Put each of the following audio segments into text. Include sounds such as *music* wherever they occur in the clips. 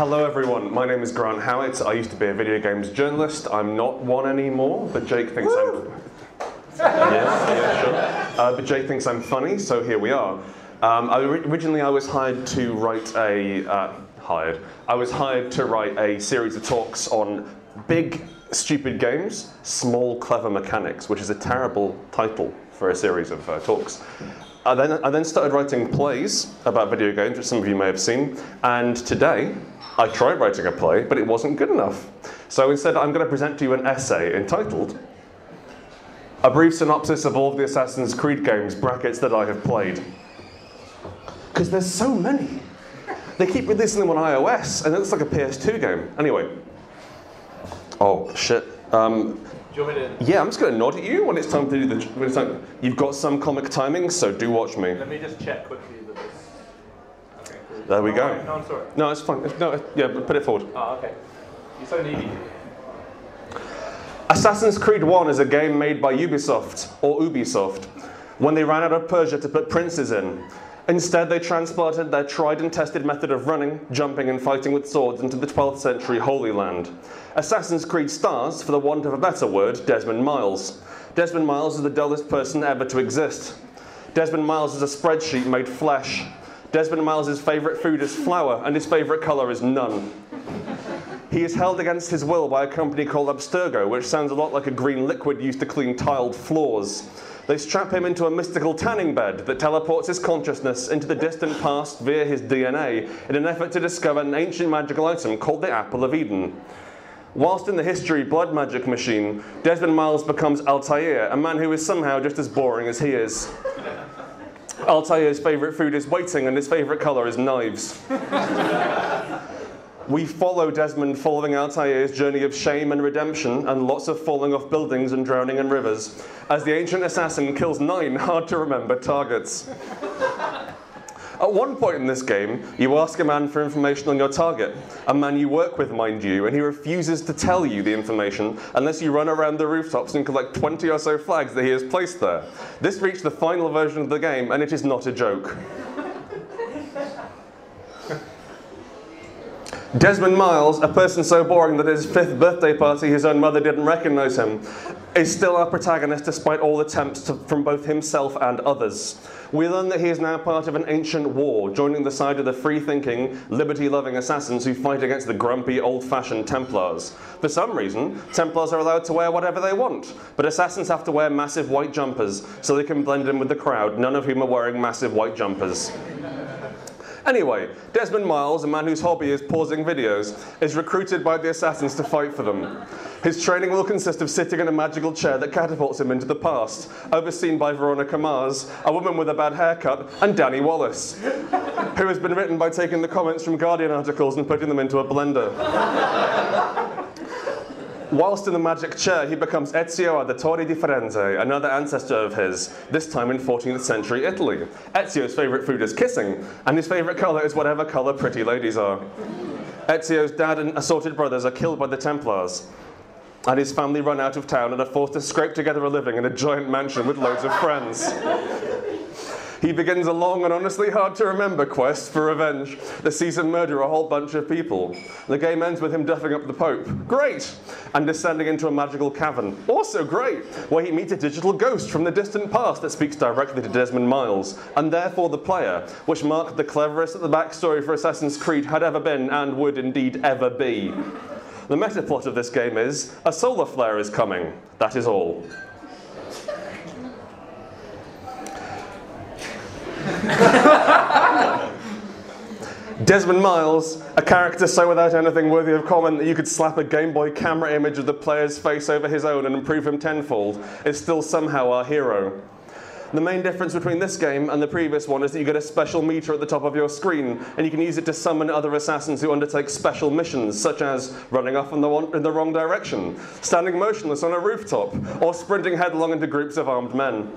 Hello everyone, my name is Grant Howitt. I used to be a video games journalist. I'm not one anymore, but Jake thinks I'm. *laughs* yeah, yeah, sure. Uh, but Jake thinks I'm funny, so here we are. Um, I, originally, I was hired to write a uh, hired. I was hired to write a series of talks on big, stupid games, small, clever mechanics, which is a terrible title for a series of uh, talks. I then, I then started writing plays about video games, which some of you may have seen, and today I tried writing a play, but it wasn't good enough. So instead, I'm going to present to you an essay entitled A Brief Synopsis of All of the Assassin's Creed games, brackets that I have played. Because there's so many. They keep releasing them on iOS, and it looks like a PS2 game. Anyway. Oh, shit. Um, Do you want me to? yeah, I'm just going to nod at you when it's time to do the. When it's time. You've got some comic timing, so do watch me. Let me just check quickly that this. Okay, cool. There we Oh, go. No, I'm sorry. No, it's fine. No, yeah, put it forward. Oh, okay. You're so needy. Assassin's Creed 1 is a game made by Ubisoft, or Ubisoft, when they ran out of Persia to put princes in. Instead, they transplanted their tried and tested method of running, jumping, and fighting with swords into the 12th century Holy Land. Assassin's Creed stars, for the want of a better word, Desmond Miles. Desmond Miles is the dullest person ever to exist. Desmond Miles is a spreadsheet made flesh. Desmond Miles' favourite food is flour, and his favourite colour is none. He is held against his will by a company called Abstergo, which sounds a lot like a green liquid used to clean tiled floors. They strap him into a mystical tanning bed that teleports his consciousness into the distant past via his DNA in an effort to discover an ancient magical item called the Apple of Eden. Whilst in the history blood magic machine, Desmond Miles becomes Altair, a man who is somehow just as boring as he is. Altair's favourite food is waiting, and his favourite colour is knives. We follow Desmond following Altair's journey of shame and redemption and lots of falling off buildings and drowning in rivers as the ancient assassin kills nine hard to remember targets. *laughs* At one point in this game, you ask a man for information on your target, a man you work with, mind you, and he refuses to tell you the information unless you run around the rooftops and collect 20 or so flags that he has placed there. This reached the final version of the game, and it is not a joke. Desmond Miles, a person so boring that at his fifth birthday party his own mother didn't recognize him, is still our protagonist despite all attempts to, from both himself and others. We learn that he is now part of an ancient war, joining the side of the free thinking, liberty loving assassins who fight against the grumpy, old fashioned Templars. For some reason, Templars are allowed to wear whatever they want, but assassins have to wear massive white jumpers so they can blend in with the crowd, none of whom are wearing massive white jumpers. Anyway, Desmond Miles, a man whose hobby is pausing videos, is recruited by the assassins to fight for them. His training will consist of sitting in a magical chair that catapults him into the past, overseen by Veronica Mars, a woman with a bad haircut, and Danny Wallace, who has been written by taking the comments from Guardian articles and putting them into a blender. Whilst in the magic chair, he becomes Ezio Auditore di Firenze, another ancestor of his, this time in 14th century Italy. Ezio's favourite food is kissing, and his favourite colour is whatever colour pretty ladies are. Ezio's dad and assorted brothers are killed by the Templars, and his family run out of town and are forced to scrape together a living in a giant mansion with loads of friends. He begins a long and honestly hard to remember quest for revenge that sees him murder a whole bunch of people. The game ends with him duffing up the Pope. Great! And descending into a magical cavern. Also great! Where he meets a digital ghost from the distant past that speaks directly to Desmond Miles, and therefore the player, which marked the cleverest that the backstory for Assassin's Creed had ever been and would indeed ever be. The meta plot of this game is a solar flare is coming. That is all. Desmond Miles, a character so without anything worthy of comment that you could slap a Game Boy camera image of the player's face over his own and improve him tenfold, is still somehow our hero. The main difference between this game and the previous one is that you get a special meter at the top of your screen, and you can use it to summon other assassins who undertake special missions, such as running off in the, one, in the wrong direction, standing motionless on a rooftop, or sprinting headlong into groups of armed men.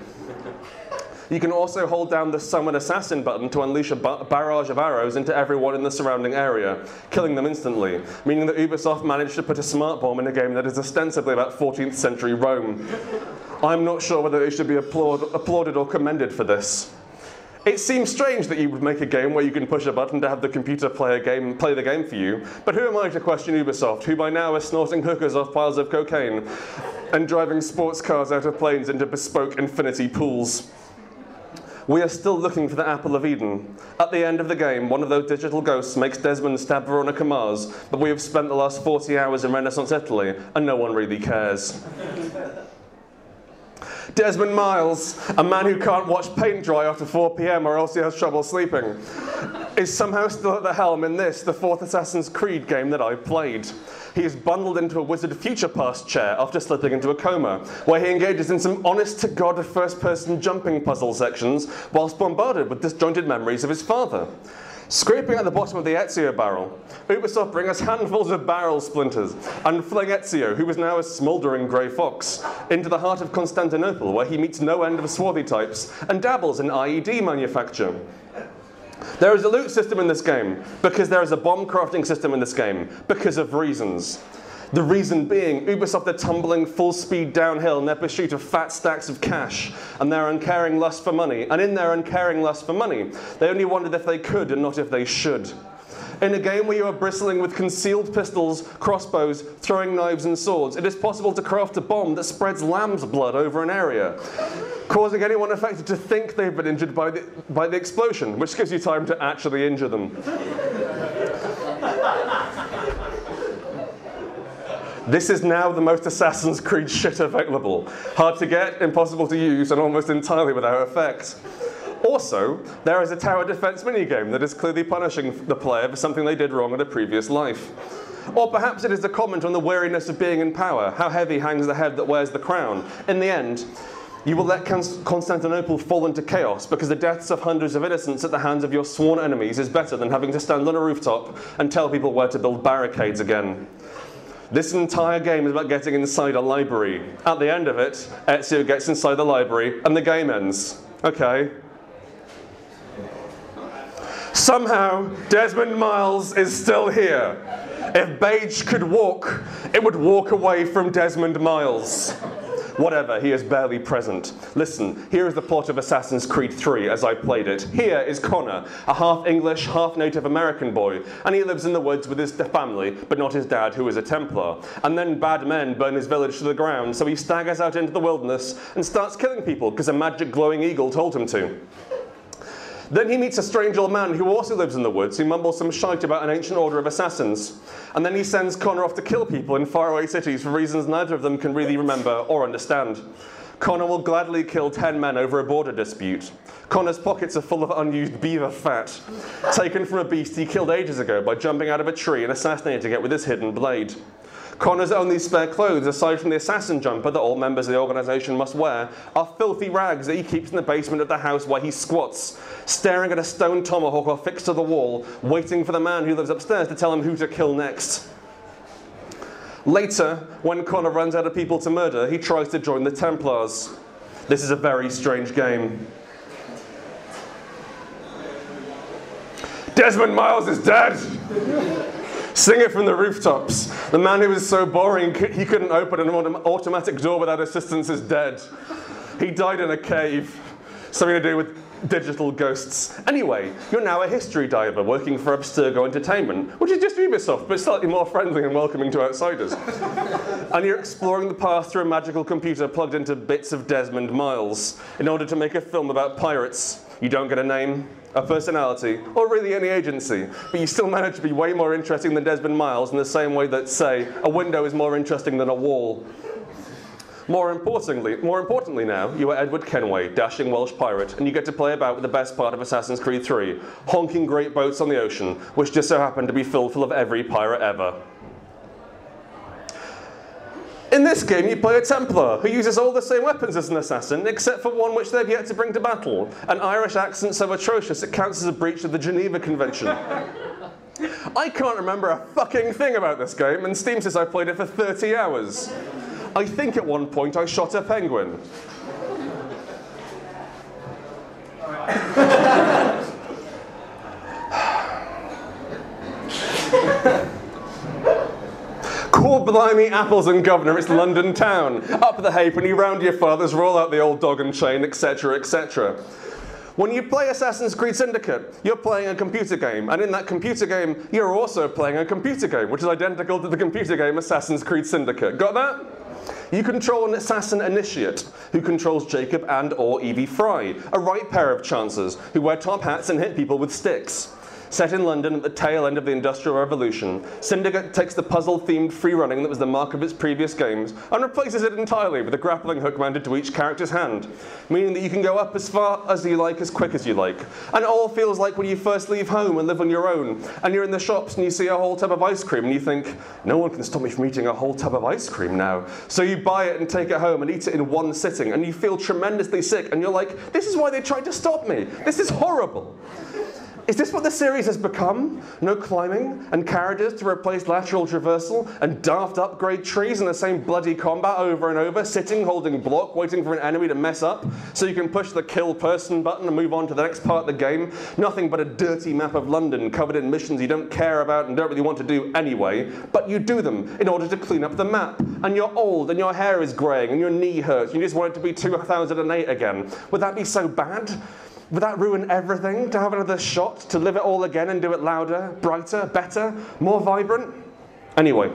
You can also hold down the Summon Assassin button to unleash a barrage of arrows into everyone in the surrounding area, killing them instantly, meaning that Ubisoft managed to put a smart bomb in a game that is ostensibly about 14th century Rome. I'm not sure whether it should be applaud- applauded or commended for this. It seems strange that you would make a game where you can push a button to have the computer play a game, play the game for you. But who am I to question Ubisoft, who by now is snorting hookers off piles of cocaine and driving sports cars out of planes into bespoke infinity pools? We are still looking for the apple of Eden. At the end of the game, one of those digital ghosts makes Desmond stab Veronica Mars, but we have spent the last 40 hours in Renaissance Italy, and no one really cares. *laughs* Desmond Miles, a man who can't watch paint dry after 4 pm or else he has trouble sleeping, is somehow still at the helm in this, the fourth Assassin's Creed game that I played. He is bundled into a Wizard Future Past chair after slipping into a coma, where he engages in some honest to God first person jumping puzzle sections whilst bombarded with disjointed memories of his father. Scraping at the bottom of the Ezio barrel, Ubisoft bring us handfuls of barrel splinters and fling Ezio, who is now a smouldering grey fox, into the heart of Constantinople, where he meets no end of swarthy types and dabbles in IED manufacture. There is a loot system in this game because there is a bomb crafting system in this game because of reasons. The reason being, Ubisoft are tumbling full speed downhill in their pursuit of fat stacks of cash and their uncaring lust for money. And in their uncaring lust for money, they only wondered if they could and not if they should. In a game where you are bristling with concealed pistols, crossbows, throwing knives, and swords, it is possible to craft a bomb that spreads lamb's blood over an area, causing anyone affected to think they've been injured by the, by the explosion, which gives you time to actually injure them. This is now the most Assassin's Creed shit available. Hard to get, impossible to use, and almost entirely without effect. Also, there is a tower defense minigame that is clearly punishing the player for something they did wrong in a previous life. Or perhaps it is a comment on the weariness of being in power, how heavy hangs the head that wears the crown. In the end, you will let Constantinople fall into chaos because the deaths of hundreds of innocents at the hands of your sworn enemies is better than having to stand on a rooftop and tell people where to build barricades again. This entire game is about getting inside a library. At the end of it, Ezio gets inside the library and the game ends. Okay. Somehow, Desmond Miles is still here. If Bage could walk, it would walk away from Desmond Miles. Whatever, he is barely present. Listen, here is the plot of Assassin's Creed 3 as I played it. Here is Connor, a half English, half Native American boy, and he lives in the woods with his family, but not his dad, who is a Templar. And then bad men burn his village to the ground, so he staggers out into the wilderness and starts killing people because a magic glowing eagle told him to. Then he meets a strange old man who also lives in the woods, who mumbles some shite about an ancient order of assassins. And then he sends Connor off to kill people in faraway cities for reasons neither of them can really remember or understand. Connor will gladly kill 10 men over a border dispute. Connor's pockets are full of unused beaver fat, taken from a beast he killed ages ago by jumping out of a tree and assassinating it with his hidden blade. Connor's only spare clothes, aside from the assassin jumper that all members of the organisation must wear, are filthy rags that he keeps in the basement of the house where he squats, staring at a stone tomahawk affixed to the wall, waiting for the man who lives upstairs to tell him who to kill next. Later, when Connor runs out of people to murder, he tries to join the Templars. This is a very strange game. Desmond Miles is dead! Sing it from the rooftops. The man who was so boring he couldn't open an automatic door without assistance is dead. He died in a cave. Something to do with digital ghosts. Anyway, you're now a history diver working for Abstergo Entertainment, which is just Ubisoft, but slightly more friendly and welcoming to outsiders. and you're exploring the past through a magical computer plugged into bits of Desmond Miles in order to make a film about pirates. You don't get a name, a personality, or really any agency, but you still manage to be way more interesting than Desmond Miles in the same way that, say, a window is more interesting than a wall. More importantly, more importantly now, you are Edward Kenway, dashing Welsh pirate, and you get to play about with the best part of Assassin's Creed 3, honking great boats on the ocean, which just so happen to be filled full of every pirate ever. In this game, you play a Templar who uses all the same weapons as an assassin, except for one which they've yet to bring to battle an Irish accent so atrocious it counts as a breach of the Geneva Convention. *laughs* I can't remember a fucking thing about this game, and Steam says I played it for 30 hours. I think at one point I shot a penguin. *laughs* Call blimey apples and governor, it's London town. Up the halfpenny, round your fathers, roll out the old dog and chain, etc., etc. When you play Assassin's Creed Syndicate, you're playing a computer game, and in that computer game, you're also playing a computer game, which is identical to the computer game Assassin's Creed Syndicate. Got that? You control an assassin initiate who controls Jacob and or Evie Fry, a right pair of chancers who wear top hats and hit people with sticks. Set in London at the tail end of the Industrial Revolution, Syndicate takes the puzzle-themed free-running that was the mark of its previous games and replaces it entirely with a grappling hook mounted to each character's hand, meaning that you can go up as far as you like, as quick as you like. And it all feels like when you first leave home and live on your own, and you're in the shops and you see a whole tub of ice cream and you think, no one can stop me from eating a whole tub of ice cream now. So you buy it and take it home and eat it in one sitting, and you feel tremendously sick, and you're like, this is why they tried to stop me. This is horrible. Is this what the series has become? No climbing and carriages to replace lateral traversal and daft upgrade trees in the same bloody combat over and over, sitting, holding block, waiting for an enemy to mess up so you can push the kill person button and move on to the next part of the game. Nothing but a dirty map of London covered in missions you don't care about and don't really want to do anyway, but you do them in order to clean up the map. And you're old and your hair is greying and your knee hurts and you just want it to be 2008 again. Would that be so bad? Would that ruin everything to have another shot, to live it all again and do it louder, brighter, better, more vibrant? Anyway,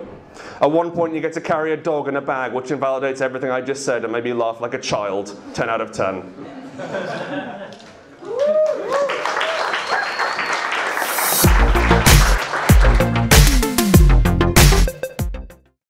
at one point you get to carry a dog in a bag, which invalidates everything I just said and made me laugh like a child. 10 out of 10.